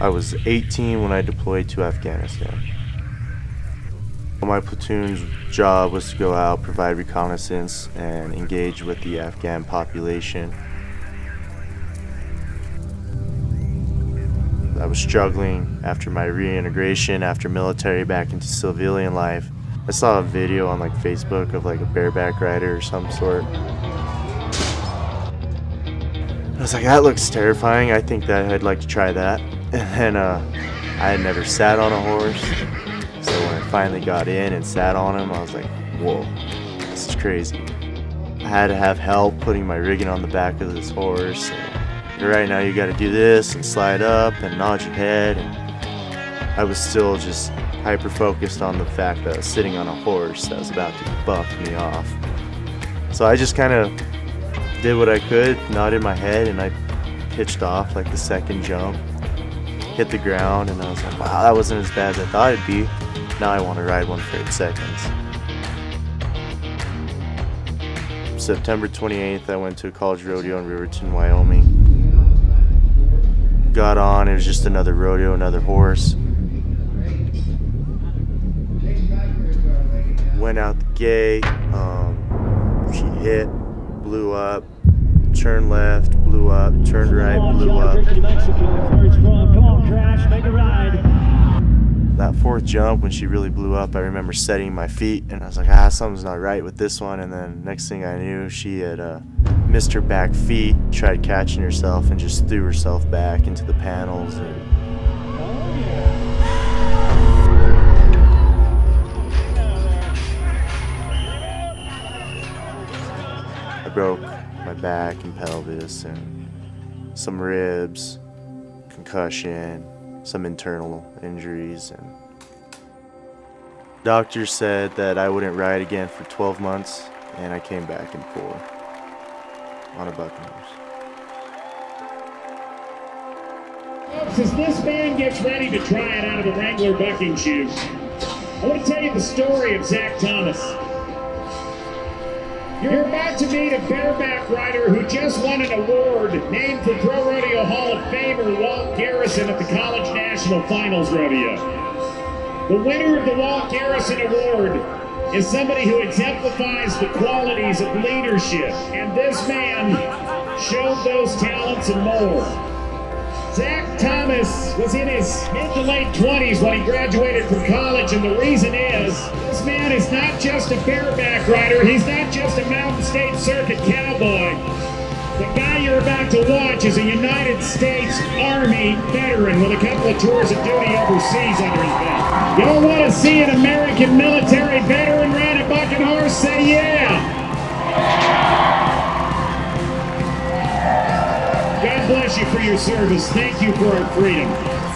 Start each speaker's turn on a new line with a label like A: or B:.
A: I was 18 when I deployed to Afghanistan. My platoon's job was to go out, provide reconnaissance, and engage with the Afghan population. I was struggling after my reintegration after military back into civilian life. I saw a video on like Facebook of like a bareback rider or some sort. I was like, that looks terrifying. I think that I'd like to try that. And uh, I had never sat on a horse. So when I finally got in and sat on him, I was like, whoa, this is crazy. I had to have help putting my rigging on the back of this horse. And right now you gotta do this and slide up and nod your head. And I was still just hyper focused on the fact that I was sitting on a horse that was about to buff me off. So I just kind of did what I could, nodded my head, and I pitched off like the second jump hit the ground, and I was like, wow, that wasn't as bad as I thought it'd be. Now I want to ride one for eight seconds. September 28th, I went to a college rodeo in Riverton, Wyoming. Got on, it was just another rodeo, another horse. Went out the gate, um, she hit, blew up, turned left, blew up, turned right, blew up. That fourth jump, when she really blew up, I remember setting my feet and I was like, ah, something's not right with this one. And then next thing I knew, she had uh, missed her back feet, tried catching herself, and just threw herself back into the panels. And broke my back and pelvis and some ribs, concussion, some internal injuries and doctors said that I wouldn't ride again for 12 months and I came back in four on a Buccaneers.
B: As this man gets ready to try it out of the Wrangler bucking chutes, I want to tell you the story of Zach Thomas. You're about to meet a bareback rider who just won an award named for Pro Rodeo Hall of Famer Walt Garrison at the College National Finals Rodeo. The winner of the Walt Garrison Award is somebody who exemplifies the qualities of leadership, and this man showed those talents and more. Zach Thomas was in his mid to late 20s when he graduated from college, and the reason is this man is not just a bareback rider, he's not just a Mountain State Circuit cowboy. The guy you're about to watch is a United States Army veteran with a couple of tours of duty overseas under his belt. You don't want to see an American military veteran ride bless you for your service. Thank you for our freedom.